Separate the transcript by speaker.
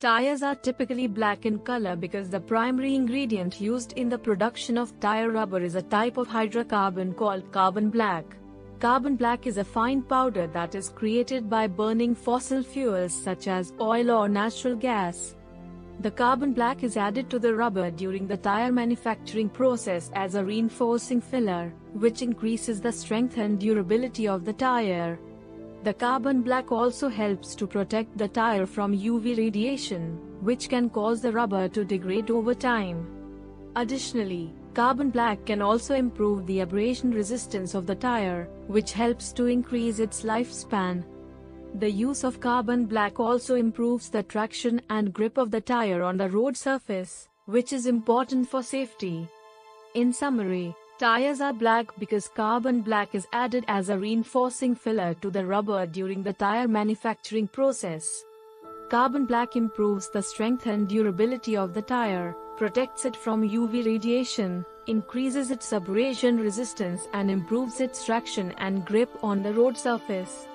Speaker 1: Tires are typically black in color because the primary ingredient used in the production of tire rubber is a type of hydrocarbon called carbon black. Carbon black is a fine powder that is created by burning fossil fuels such as oil or natural gas. The carbon black is added to the rubber during the tire manufacturing process as a reinforcing filler, which increases the strength and durability of the tire. The carbon black also helps to protect the tire from UV radiation, which can cause the rubber to degrade over time. Additionally, carbon black can also improve the abrasion resistance of the tire, which helps to increase its lifespan. The use of carbon black also improves the traction and grip of the tire on the road surface, which is important for safety. In summary, Tires are black because carbon black is added as a reinforcing filler to the rubber during the tire manufacturing process. Carbon black improves the strength and durability of the tire, protects it from UV radiation, increases its abrasion resistance and improves its traction and grip on the road surface.